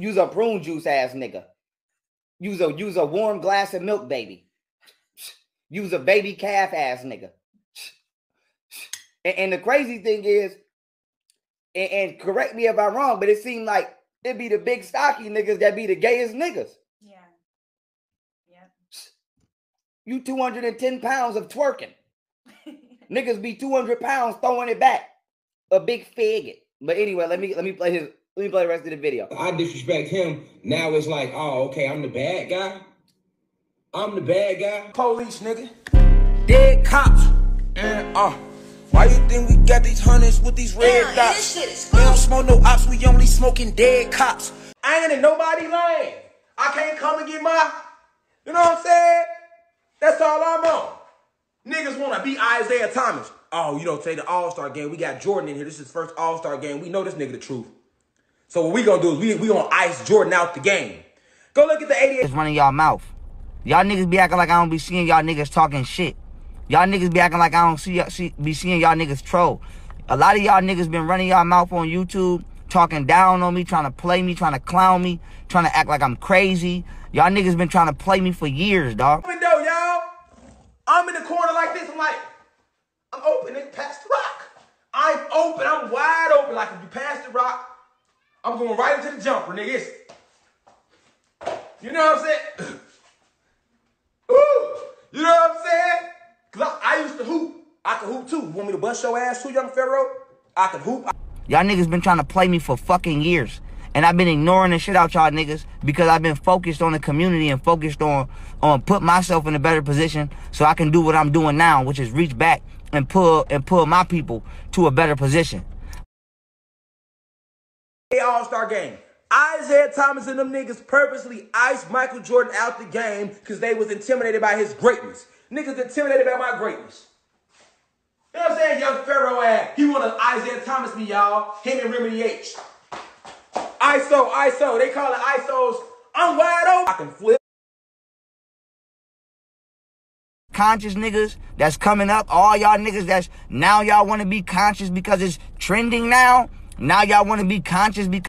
Use a prune juice ass nigga. Use a use a warm glass of milk, baby. Use a baby calf ass nigga. And, and the crazy thing is, and, and, correct me if I'm wrong, but it seemed like it'd be the big stocky niggas that be the gayest niggas. Yeah. Yeah. You 210 pounds of twerking. niggas be 200 pounds throwing it back. A big faggot. But anyway, let me let me play his let me play the rest of the video. I disrespect him. Now it's like, oh, okay, I'm the bad guy. I'm the bad guy. Police, nigga. Dead cops. And uh. Why you think we got these hundreds with these red Damn, dots? this shit is we don't smoke no ops, we only smoking dead cops. I ain't in nobody lane. I can't come and get my, you know what I'm saying? That's all I'm on. Niggas wanna be Isaiah Thomas. Oh, you don't say the All-Star game. We got Jordan in here. This is his first All-Star game. We know this nigga the truth. So what we gonna do is we we gonna ice Jordan out the game. Go look at the 88. It's running y'all mouth. Y'all niggas be acting like I don't be seeing y'all niggas talking shit. Y'all niggas be acting like I don't see, see be seeing y'all niggas troll. A lot of y'all niggas been running y'all mouth on YouTube, talking down on me, trying to play me, trying to clown me, trying to act like I'm crazy. Y'all niggas been trying to play me for years, dog. window, y'all. I'm in the corner like this. I'm like, I'm open. Nigga, pass the rock. I'm open. I'm wide open. Like if you pass the rock, I'm going right into the jumper, nigga. It's, you know what I'm saying? Ooh, you know what I'm saying? Cause I, I used to hoop. I could hoop too. You want me to bust your ass too, young Pharaoh? I could hoop. Y'all niggas been trying to play me for fucking years. And I've been ignoring the shit out y'all niggas because I've been focused on the community and focused on on put myself in a better position so I can do what I'm doing now, which is reach back and pull and pull my people to a better position. All Star game. Isaiah Thomas and them niggas purposely iced Michael Jordan out the game because they was intimidated by his greatness. Niggas intimidated by my greatness. You know what I'm saying? Young Pharaoh ass. He wanna Isaiah Thomas me, y'all. Him and Remedy H. ISO, ISO. They call it ISOs. I'm wide open. I can flip. conscious niggas that's coming up, all y'all niggas that's now y'all want to be conscious because it's trending now. Now y'all want to be conscious because